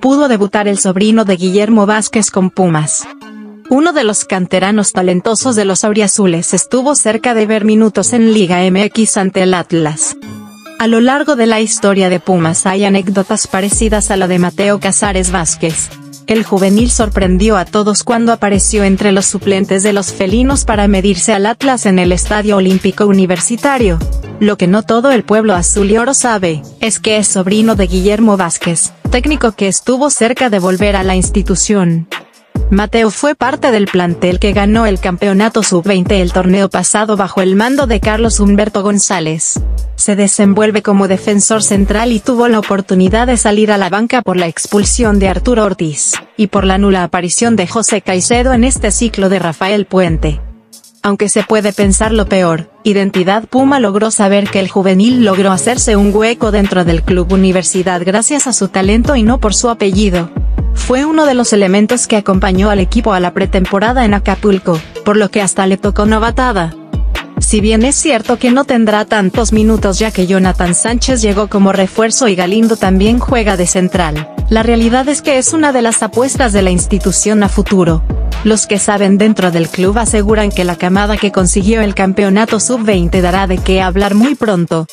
pudo debutar el sobrino de Guillermo Vázquez con Pumas. Uno de los canteranos talentosos de los auriazules estuvo cerca de ver minutos en Liga MX ante el Atlas. A lo largo de la historia de Pumas hay anécdotas parecidas a la de Mateo Casares Vázquez. El juvenil sorprendió a todos cuando apareció entre los suplentes de los felinos para medirse al Atlas en el Estadio Olímpico Universitario. Lo que no todo el pueblo azul y oro sabe, es que es sobrino de Guillermo Vázquez, técnico que estuvo cerca de volver a la institución. Mateo fue parte del plantel que ganó el campeonato sub-20 el torneo pasado bajo el mando de Carlos Humberto González. Se desenvuelve como defensor central y tuvo la oportunidad de salir a la banca por la expulsión de Arturo Ortiz, y por la nula aparición de José Caicedo en este ciclo de Rafael Puente. Aunque se puede pensar lo peor, Identidad Puma logró saber que el juvenil logró hacerse un hueco dentro del club universidad gracias a su talento y no por su apellido. Fue uno de los elementos que acompañó al equipo a la pretemporada en Acapulco, por lo que hasta le tocó novatada. Si bien es cierto que no tendrá tantos minutos ya que Jonathan Sánchez llegó como refuerzo y Galindo también juega de central, la realidad es que es una de las apuestas de la institución a futuro. Los que saben dentro del club aseguran que la camada que consiguió el campeonato sub-20 dará de qué hablar muy pronto.